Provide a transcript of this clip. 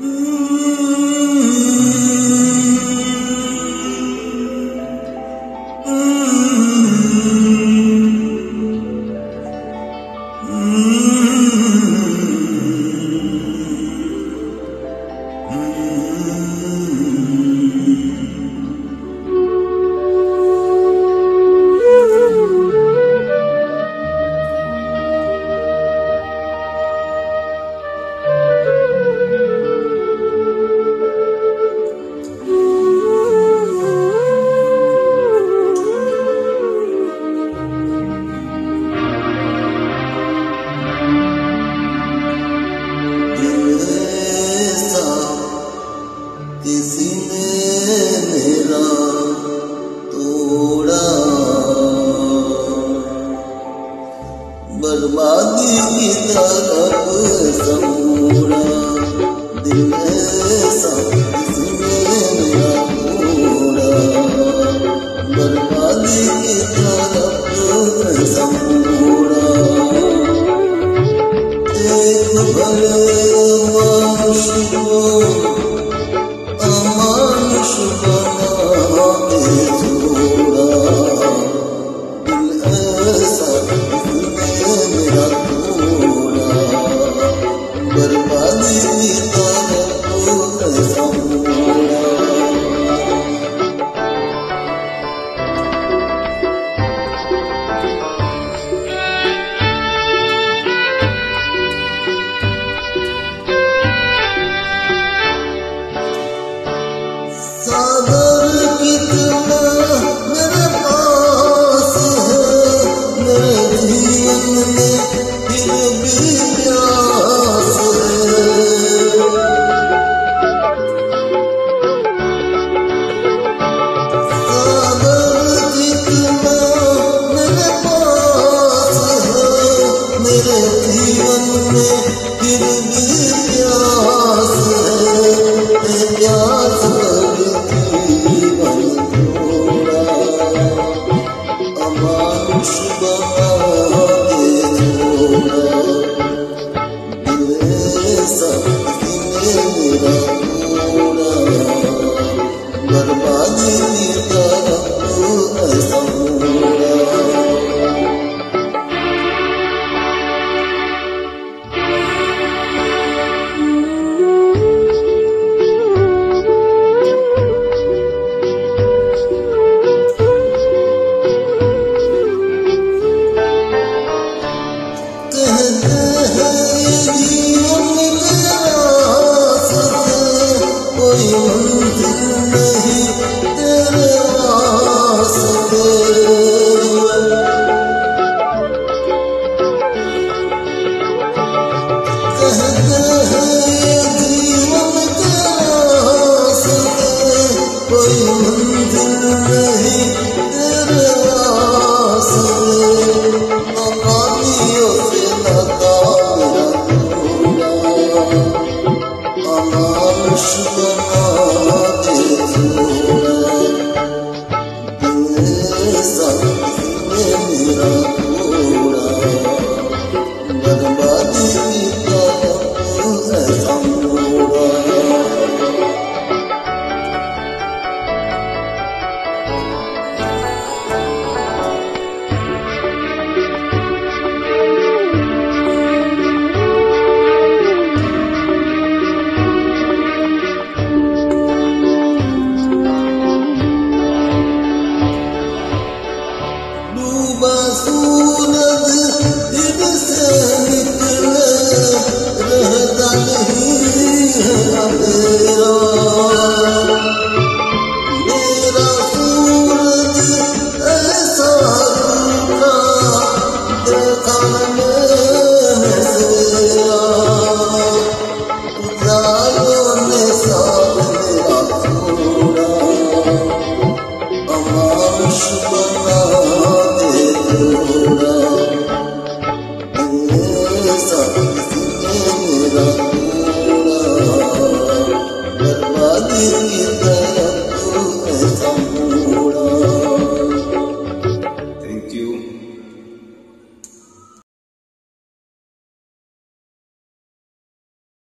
Ooh. Mm. Oh.